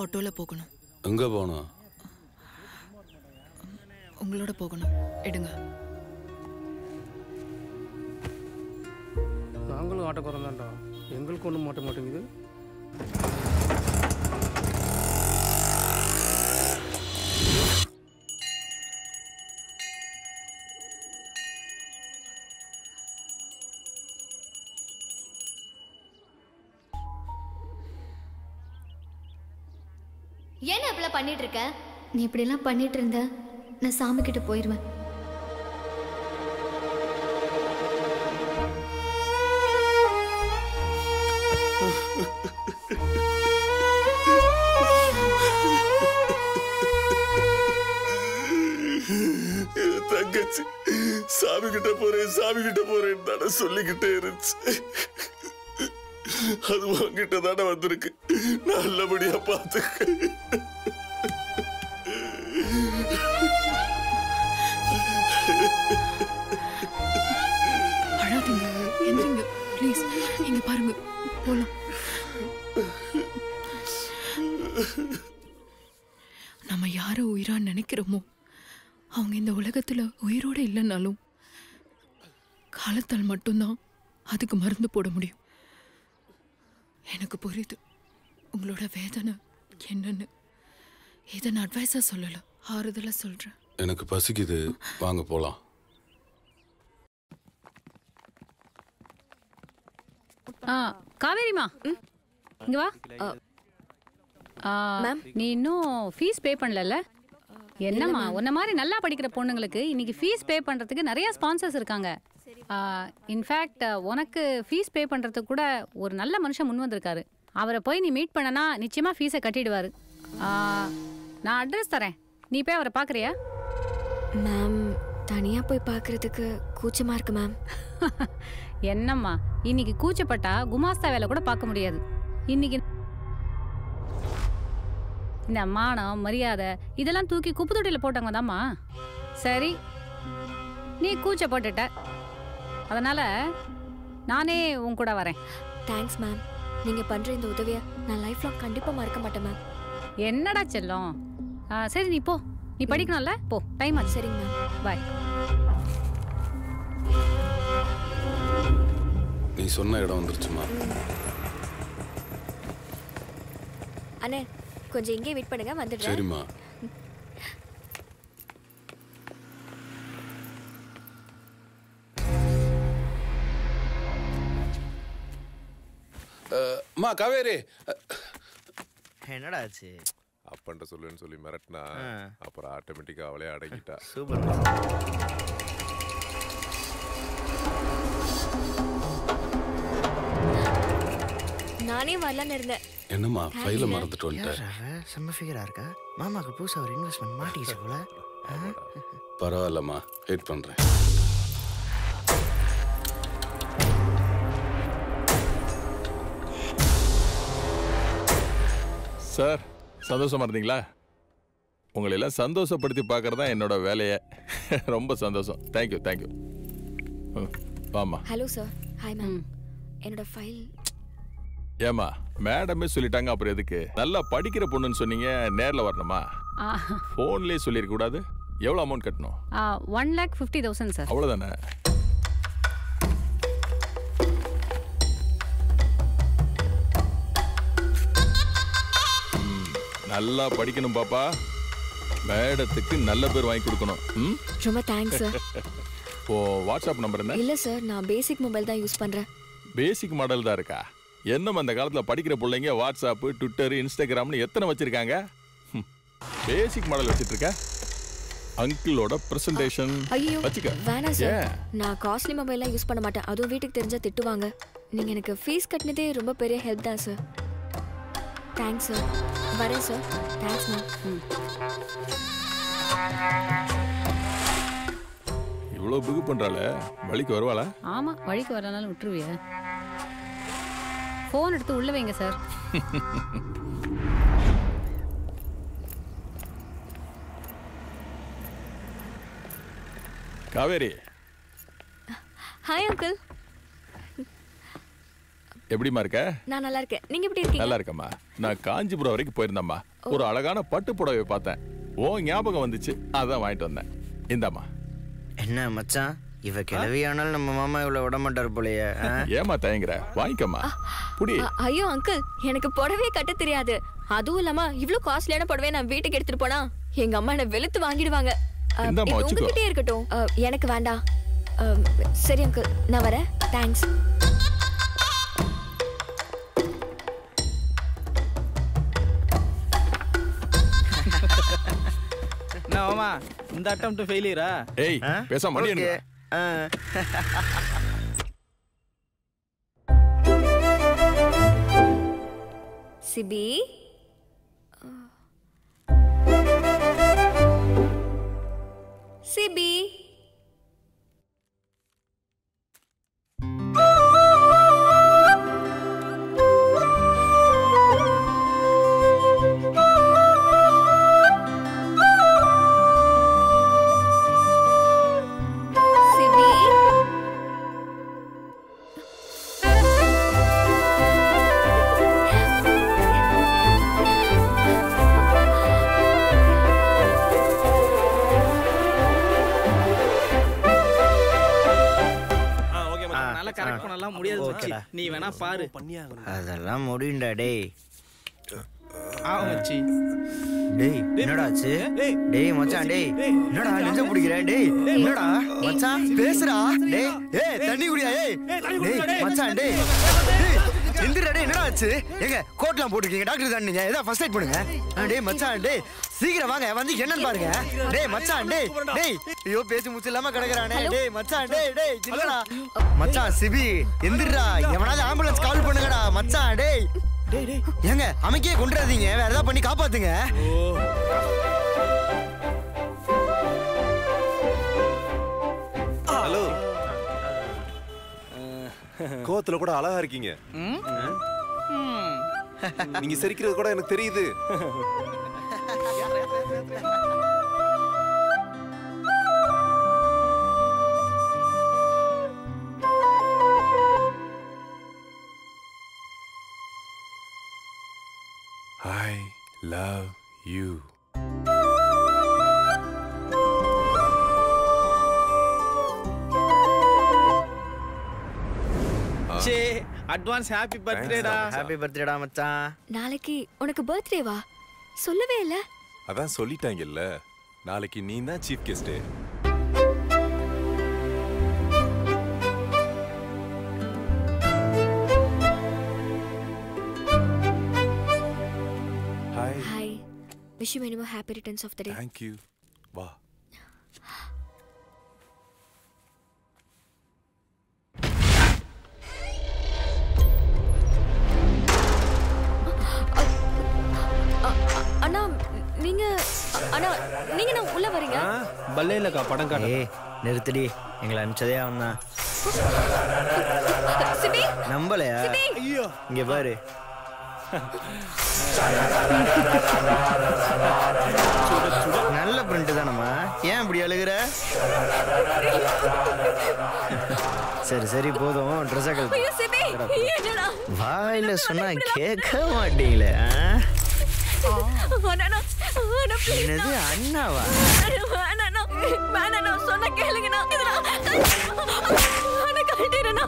ஆட்டோவில் போகணும். எங்கே போகணும்? உங்களோட போகணும். எடுங்க. நாங்களும் ஆட்டோக்காரன் தான்டா எங்களுக்கு ஒன்றும் மாட்ட மாட்டேங்குது. ஏன் அப்படிலாம் பண்ணிட்டு இருக்க நீ இப்படிலாம் பண்ணிட்டு இருந்த நான் சாமி கிட்ட போயிடுவேன் தங்கச்சி சாமி கிட்ட போறேன் சாமி கிட்ட போறேன்னு தானே சொல்லிக்கிட்டே இருந்துச்சு. அது உங்ககிட்ட தானே வந்திருக்கு. நல்லபடியா பார்த்துக்க அழாதீங்க எந்திரிங்க ப்ளீஸ் இங்க பாருங்க போலாம். நம்ம யாரை உயிரா நினைக்கிறோமோ அவங்க இந்த உலகத்துல உயிரோட இல்லைன்னாலும் காலத்தால் மட்டும்தான் அதுக்கு மருந்து போட முடியும். எனக்கு புரியுது. உங்களோட வேதனை என்னன்னு. இதை நான் அட்வைஸாக சொல்லலை. ஆறுதலாக சொல்கிறேன் எனக்கு பசிக்குது. வாங்க போலாம். ஆ காவேரிமா இங்க வா. ஆ, நீ இன்னும் ஃபீஸ் பே பண்ணலல்ல? என்னம்மா உன்ன மாதிரி நல்லா படிக்கிற பொண்ணுங்களுக்கு இன்னைக்கு ஃபீஸ் பே பண்றதுக்கு நிறைய ஸ்பான்சர்ஸ் இருக்காங்க. இன்ஃபேக்ட் உனக்கு ஃபீஸ் பே பண்றதுக்கு கூட ஒரு நல்ல மனுஷன் முன் வந்திருக்காரு. அவரை போய் நீ மீட் பண்ணனா நிச்சயமா ஃபீஸை கட்டிடுவாரு. நான் அட்ரஸ் தரேன். நீ போய் அவரை பார்க்கறியா? மேம் தனியாக போய் பார்க்கறதுக்கு கூச்சமாக இருக்கு மேம் என்னம்மா இன்னைக்கு கூச்சப்பட்டா குமாஸ்தா வேலை கூட பார்க்க முடியாது. இன்னைக்கு இந்த மானம் மரியாதை இதெல்லாம் தூக்கி குப்பை தொட்டியில போட்டவங்க தாம்மா சரி நீ கூச்சப்பட்டுட்ட. அதனால நானே உன் கூட வரேன். தேங்க்ஸ் மேம் நீங்கள் பண்ணுற இந்த உதவியை நான் லைஃப் லாங் கண்டிப்பாக மறக்க மாட்டேன் மேம் என்னடா செல்லம்? சரி நீ போ. நீ படிக்கணும்ல? போ. டைம் ஆச்சு. சரிங்க மேம் பாய் நீ சொன்ன இடம் வந்துருச்சுமா? அண்ணே கொஞ்சம் இங்கே வெயிட் பண்ணுங்க வந்துடுறேன். சரிம்மா. அம்மா காவேரி. என்னடா ஆச்சு? அப்பன்ட்ட சொல்லுன்னு சொல்லி மிரட்டினா. அப்புறம் ஆட்டோமேட்டிக்கா அவளே அடங்கிட்டா சூப்பர். நானே வரலான்னு இருந்தேன். என்னம்மா ஃபைல மறந்துட்டு வந்துட்டேன் செம்ம ஃபிகரா இருக்கா? மாமாக்கு புதுசா ஒரு இன்வெஸ்ட்மெண்ட் மாட்டிச்சு போல? பரவாயில்லம்மா வெயிட் பண்றேன். சார் சந்தோஷமா இருந்தீங்களா? உங்களை எல்லாம் சந்தோஷப்படுத்தி பார்க்கறது தான் என்னோட வேலையே. ரொம்ப சந்தோஷம். தேங்க்யூ தேங்க்யூ வாமா ஹலோ சார் ஹாய் மேம் என்னோட ஃபைல் ஏமா மேடமே சொல்லிட்டாங்க அப்புறம் எதுக்கு? நல்லா படிக்கிற பொண்ணுன்னு சொன்னீங்க நேர்ல வரணுமா? ஃபோன்லயே சொல்லிருக்க கூடாது. எவ்வளவு அமௌண்ட் கட்டணும்? One lakh fifty thousand sir அவ்வளவுதானே? நல்லா படிக்கணும் பாப்பா. மேடத்துக்கு நல்ல பேர் வாங்கி கொடுக்கணும். ம்? ரொம்ப தேங்க்ஸ் சார் ஓ வாட்ஸ்அப் நம்பர் என்ன? இல்லை சார் நான் பேசிக் மொபைல் தான் யூஸ் பண்ணுறேன் பேசிக் மாடல் தான் இருக்கா? என்னம் அந்த காலத்துல படிக்கிற பிள்ளைங்க வாட்ஸ்அப் ட்விட்டர் இன்ஸ்டாகிராம்னு எத்தனை வச்சிருக்காங்க? பேசிக் மாடல் வச்சிட்டு இருக்க அங்கிளோட பிரசன்டேஷன் ஐயோ வச்சுக்க. வேணாம் சார்? நான் காஸ்ட்லி மொபைல்லாம் யூஸ் பண்ண மாட்டேன். அதுவும் வீட்டுக்கு தெரிஞ்சா திட்டுவாங்க. நீங்கள் எனக்கு ஃபீஸ் கட்டினதே ரொம்ப பெரிய ஹெல்ப் தான் சார் தேங்க்ஸ் சார் வரேன் சார் தேங்க்ஸ் மேம் இவ்வளவு பிகு பண்றாள? வழிக்கு வருவாளா? ஆமா வழிக்கு வரனாலும் விட்டுருவிய. ஃபோன் எடுத்து உள்ள வைங்க சார் காவேரி. ஹாய் அங்கிள் எப்படிம்மா இருக்க? நான் நல்லா இருக்கேன். நீங்க எப்படி இருக்கீங்க? நல்லா இருக்கம்மா. நான் காஞ்சிபுரம் வரைக்கும் போயிருந்தேம்மா. ஒரு அழகான பட்டு புடவை பார்த்தேன். ஓ ஞாபகம் வந்துச்சு. அதான் வாங்கிட்டு வந்தேன். இந்தாம்மா. என்ன மச்சான்? இவ கிளவியானாலும் நம்ம மாமா இவ்வளவு விட மாட்டார் போலயே? ஏமா தயங்குற? வாங்கிக்கம்மா. புடி. ஐயோ அங்கிள் எனக்கு புடவையே கட்ட தெரியாது. அதுவும் இல்லாம இவ்ளோ காஸ்ட்லியான புடவைய நான் வீட்டுக்கு எடுத்துட்டு போனா எங்க அம்மா என்ன வெளுத்து வாங்கிடுவாங்க. உங்ககிட்டயே இருக்கட்டும். எனக்கு வேண்டாம். சரி அங்கிள் நான் வரேன். தேங்க்ஸ் என்ன மாமா இந்த அட்டம் ஃபெயிலியரா ஏய்? பேசாம மணி. எனக்கு சிபி? சிபி? நீ வேணா பாரு அதெல்லாம் முடியும்டா டேய் ஆ மச்சி டேய் என்னடா ஆச்சு டேய் மச்சான் டேய் என்னடா நெஞ்ச பிடிக்கிற டேய் என்னடா மச்சான் பேசுடா டேய் ஏய் தண்ணி குடியா ஏய் டேய் மச்சான் டேய் டேய் என்னடா ஆச்சு? எங்க கோட்லாம் போட்டுருக்கீங்க டாக்டர் தான் நீங்க. ஏதா ஃபர்ஸ்ட் எய்ட் பண்ணுங்க ஆ, டேய் மச்சான் டேய் சீக்கிரம் வாங்க வந்து என்னன்னு பாருங்க. டேய் மச்சான் டேய் டேய் ஐயோ பேசி முச்சு இல்லாம கிடக்குறானே. டேய் மச்சான் டேய் டேய் இல்லடா மச்சான் சிபி எந்திரா எவனாவது ஆம்புலன்ஸ் கால் பண்ணுங்கடா. மச்சான் டேய். ஏங்க அமைக்கே கொண்டுறாதீங்க. வேற ஏதாவது பண்ணி காப்பாத்துங்க. கோவத்துல கூட அழகா இருக்கீங்க. நீங்க சிரிக்கிறது கூட எனக்கு தெரியுது. சே அட்வான்ஸ் ஹாப்பி பர்த்டேடா ஹாப்பி பர்த்டேடா மச்சான் நாளைக்கு உனக்கு பர்த்டேவா சொல்லவே இல்ல. அதான் சொல்லிட்டாங்கல்ல. நாளைக்கு நீ தான் chief guest hi hi wish you many more happy returns of the day thank you வா. நீங்க அண்ணா நீங்க நான் உள்ள வரீங்க. பல்லையிலக்கா படம் காட்டு ஏய் நிறுத்தடி. எங்களை அனுப்பிச்சதே அவன் தான் சிபி நம்பலையா? ஐயோ. இங்க பாரு. நல்ல பிரிண்ட் தானம்மா. ஏன் இப்படி அழுகுற? சரி சரி போதும். ட்ரெஸ்ஸை என்னடா வாயில சொன்னா கேட்க மாட்டீங்களே ஆ? அண்ணா அண்ணா ப்ளீஸ் என்னது அண்ணாவா வேணாண்ணா வேணாண்ணா சொன்ன கேளுங்கண்ணா இதெல்லாம் அண்ணா கழட்டிடுண்ணா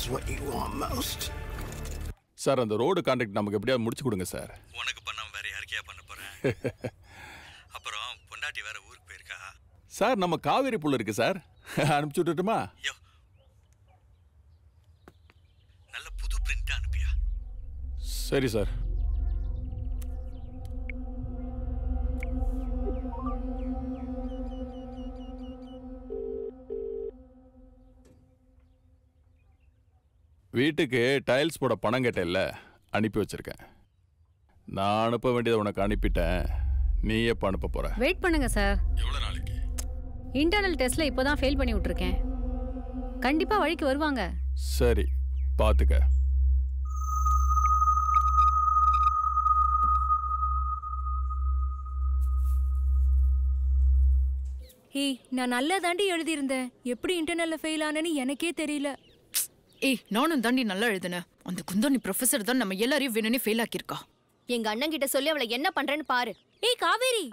towards what you want most. Sir அந்த ரோடு கான்ட்ராக்ட் நமக்கு எப்படியாவது முடிச்சு கொடுங்க சார் உனக்கு பண்ணாம வேற யாருக்கையா பண்ண போறேன் அப்புறம் பொண்டாட்டி வேற ஊருக்கு போயிருக்கா? சார் நம்ம காவேரி புல் இருக்கு சார் அனுப்பிச்சு விட்டுட்டுமா? நல்ல புது பிரிண்ட் அனுப்பியா? சரி சார் வீட்டுக்கு டைல்ஸ் போட பணம் கேட்டேல்ல அனுப்பி வச்சிருக்கேன். நான் அனுப்ப வேண்டியதை உனக்கு அனுப்பிட்டேன். நீ எப்போ அனுப்ப போற? வெயிட் பண்ணுங்க சார் எவ்வளோ நாளைக்கு? இன்டர்னல் டெஸ்ட்ல இப்போதான் ஃபெயில் பண்ணி விட்டுருக்கேன். கண்டிப்பா வழிக்கு வருவாங்க. சரி பார்த்துக்க ஏய் நான் நல்லா தாண்டி எழுதியிருந்தேன். எப்படி இன்டர்னல்ல ஃபெயில் ஆனேன்னு எனக்கே தெரியல. ஏய் நானும் தாண்டி நல்லா எழுதினேன் அந்த குந்தாணி ப்ரொஃபசர் தான் நம்ம எல்லாரையும் வேணும்னே ஃபெயில் ஆக்கியிருக்கா. எங்க அண்ணன் கிட்ட சொல்லி அவளை என்ன பண்றேன்னு பாரு. ஏய் காவேரி.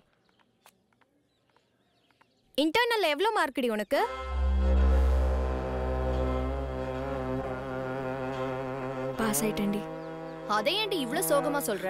இன்டர்னல்ல எவ்வளவு மார்க்கடி உனக்கு? பாஸ் ஆயிட்டேன்டி. அதை ஏன்டி இவ்ளோ சோகமா சொல்ற?